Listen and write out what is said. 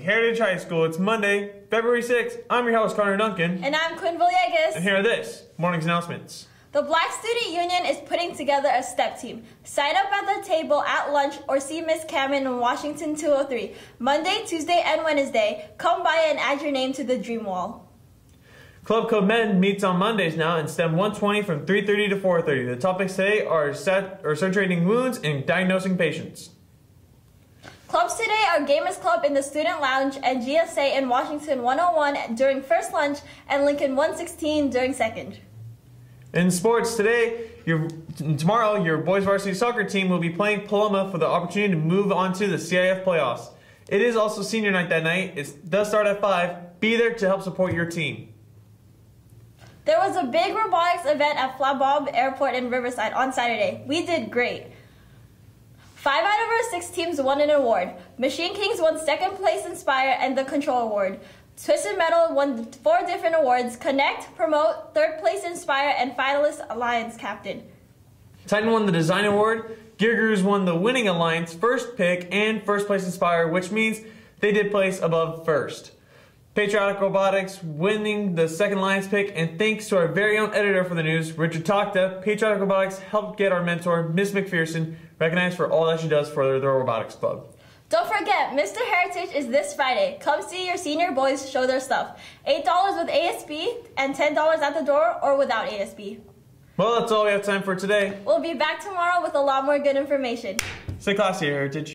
Heritage High School. It's Monday, February 6th. I'm your host, Connor Duncan. And I'm Quinn Villegas. And here are this morning's announcements. The Black Student Union is putting together a step team. Sign up at the table at lunch or see Miss Cameron in Washington 203. Monday, Tuesday, and Wednesday. Come by and add your name to the Dream Wall. Club Code Men meets on Mondays now in STEM 120 from 3.30 to 4.30. The topics today are, set, are surgery wounds and diagnosing patients. Clubs today are Gamers Club in the Student Lounge and GSA in Washington 101 during first lunch and Lincoln 116 during second. In sports today, your, tomorrow, your boys varsity soccer team will be playing Paloma for the opportunity to move on to the CIF playoffs. It is also senior night that night. It does start at 5. Be there to help support your team. There was a big robotics event at Flabob Airport in Riverside on Saturday. We did great. Five out of our six teams won an award. Machine Kings won second place Inspire and the Control Award. Twisted Metal won four different awards Connect, Promote, Third Place Inspire, and Finalist Alliance Captain. Titan won the Design Award. Gear Gurus won the Winning Alliance First Pick and First Place Inspire, which means they did place above first. Patriotic Robotics winning the second Alliance pick, and thanks to our very own editor for the news, Richard Takta, Patriotic Robotics helped get our mentor, Miss McPherson, recognized for all that she does for the Robotics Club. Don't forget, Mr. Heritage is this Friday. Come see your senior boys show their stuff. $8 with ASB and $10 at the door or without ASB. Well, that's all we have time for today. We'll be back tomorrow with a lot more good information. Stay classy, Heritage.